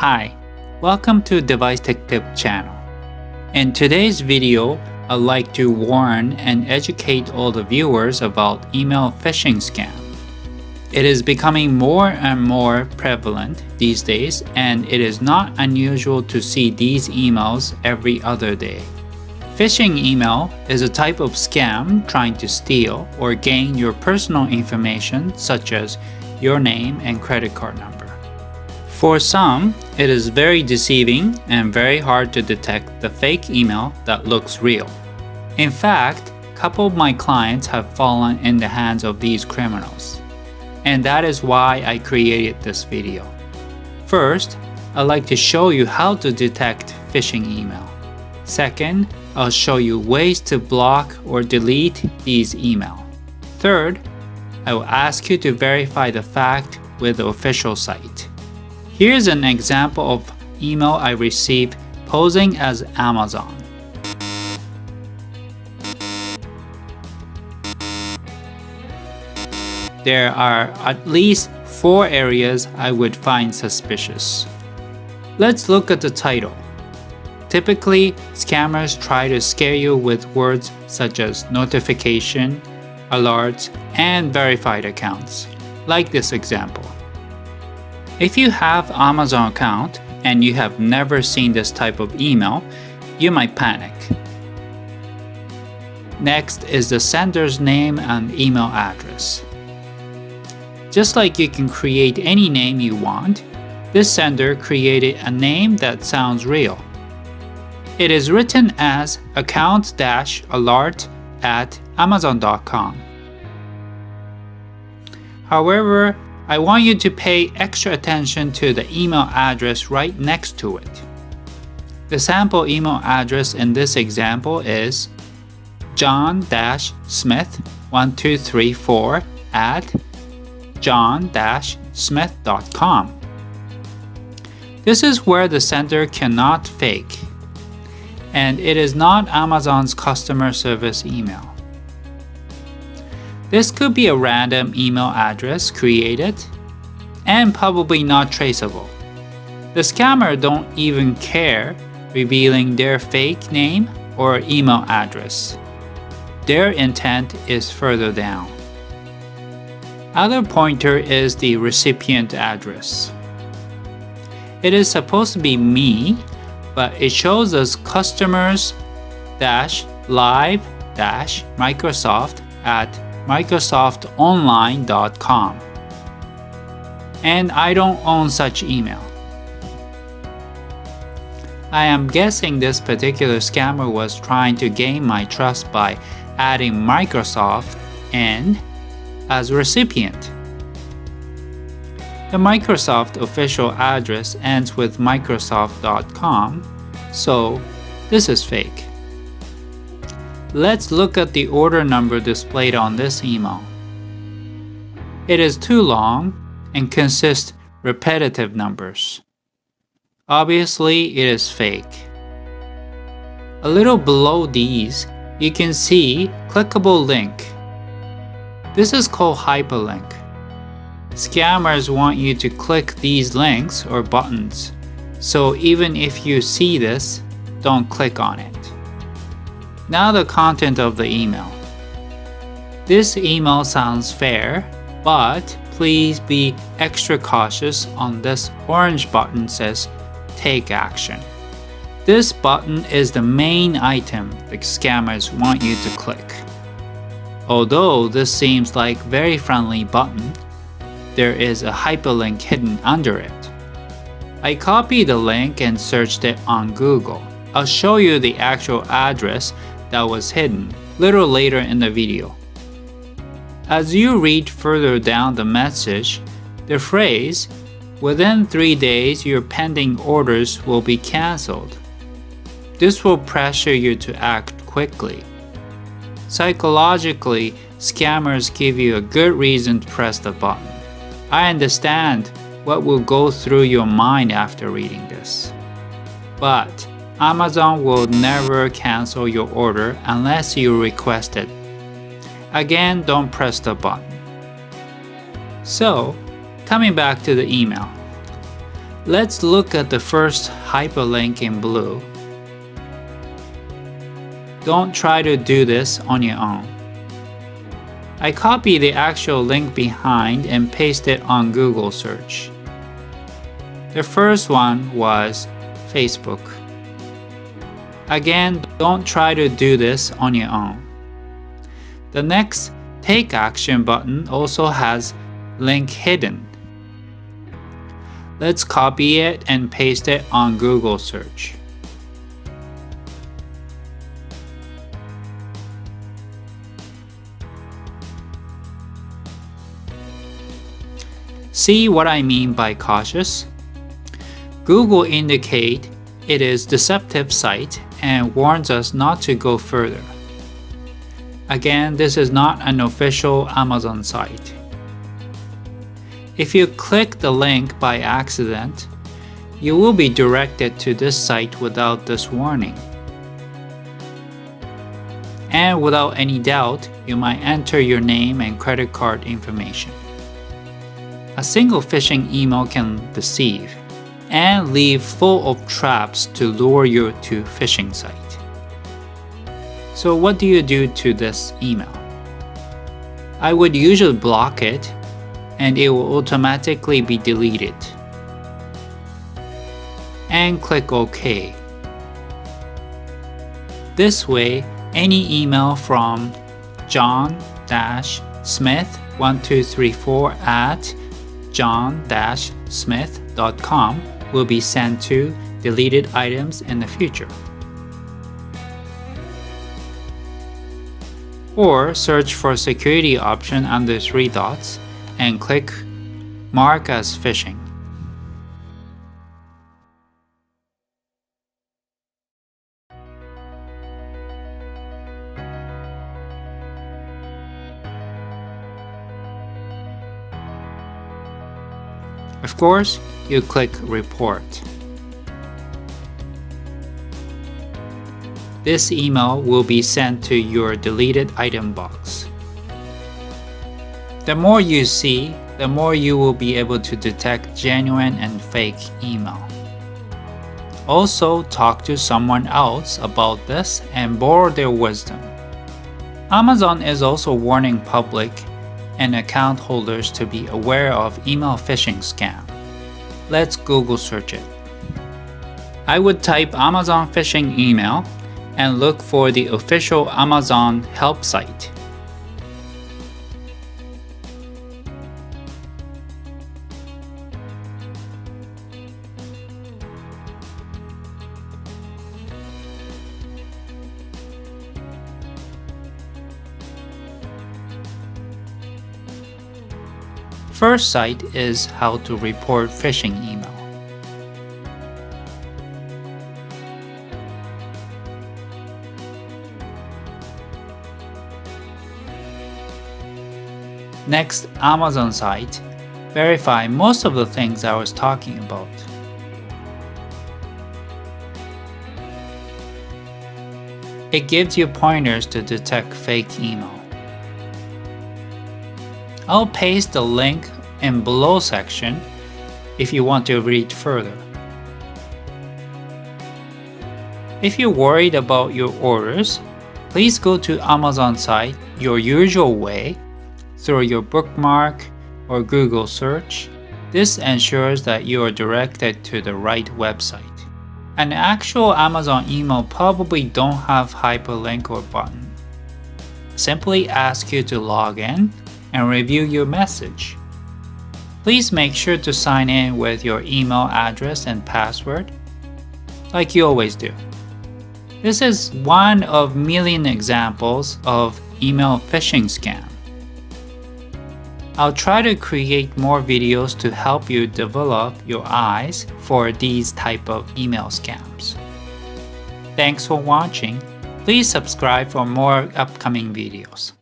Hi, welcome to Device Tech Tip channel. In today's video, I'd like to warn and educate all the viewers about email phishing scam. It is becoming more and more prevalent these days and it is not unusual to see these emails every other day. Phishing email is a type of scam trying to steal or gain your personal information such as your name and credit card number. For some, it is very deceiving and very hard to detect the fake email that looks real. In fact, a couple of my clients have fallen in the hands of these criminals. And that is why I created this video. First, I'd like to show you how to detect phishing email. Second, I'll show you ways to block or delete these email. Third, I will ask you to verify the fact with the official site. Here's an example of email I received posing as Amazon. There are at least four areas I would find suspicious. Let's look at the title. Typically, scammers try to scare you with words such as notification, alerts, and verified accounts, like this example. If you have Amazon account and you have never seen this type of email, you might panic. Next is the sender's name and email address. Just like you can create any name you want, this sender created a name that sounds real. It is written as account-alert at amazon.com. However, I want you to pay extra attention to the email address right next to it. The sample email address in this example is john-smith1234 at john-smith.com. This is where the sender cannot fake and it is not Amazon's customer service email. This could be a random email address created and probably not traceable. The scammer don't even care revealing their fake name or email address. Their intent is further down. Other pointer is the recipient address. It is supposed to be me but it shows us customers dash live dash Microsoft at microsoftonline.com. And I don't own such email. I am guessing this particular scammer was trying to gain my trust by adding Microsoft and as recipient. The Microsoft official address ends with microsoft.com, so this is fake. Let's look at the order number displayed on this email. It is too long and consists repetitive numbers. Obviously, it is fake. A little below these, you can see clickable link. This is called hyperlink. Scammers want you to click these links or buttons, so even if you see this, don't click on it. Now the content of the email. This email sounds fair, but please be extra cautious on this orange button says take action. This button is the main item the scammers want you to click. Although this seems like very friendly button, there is a hyperlink hidden under it. I copied the link and searched it on Google. I'll show you the actual address that was hidden little later in the video. As you read further down the message, the phrase, within 3 days your pending orders will be cancelled. This will pressure you to act quickly. Psychologically, scammers give you a good reason to press the button. I understand what will go through your mind after reading this. But Amazon will never cancel your order unless you request it. Again, don't press the button. So, coming back to the email. Let's look at the first hyperlink in blue. Don't try to do this on your own. I copy the actual link behind and paste it on Google search. The first one was Facebook. Again, don't try to do this on your own. The next Take Action button also has link hidden. Let's copy it and paste it on Google search. See what I mean by cautious? Google indicate it is deceptive site and warns us not to go further. Again, this is not an official Amazon site. If you click the link by accident, you will be directed to this site without this warning. And without any doubt, you might enter your name and credit card information. A single phishing email can deceive and leave full of traps to lure you to phishing site. So what do you do to this email? I would usually block it and it will automatically be deleted. And click OK. This way, any email from john-smith1234 at john-smith.com will be sent to deleted items in the future. Or search for security option under three dots and click Mark as phishing. Of course, you click Report. This email will be sent to your deleted item box. The more you see, the more you will be able to detect genuine and fake email. Also, talk to someone else about this and borrow their wisdom. Amazon is also warning public and account holders to be aware of email phishing scam. Let's Google search it. I would type Amazon phishing email and look for the official Amazon help site. First site is how to report phishing email. Next, Amazon site. Verify most of the things I was talking about. It gives you pointers to detect fake email. I'll paste the link in below section if you want to read further. If you're worried about your orders, please go to Amazon site your usual way through your bookmark or Google search. This ensures that you are directed to the right website. An actual Amazon email probably don't have hyperlink or button. Simply ask you to log in and review your message. Please make sure to sign in with your email address and password, like you always do. This is one of million examples of email phishing scam. I'll try to create more videos to help you develop your eyes for these type of email scams. Thanks for watching. Please subscribe for more upcoming videos.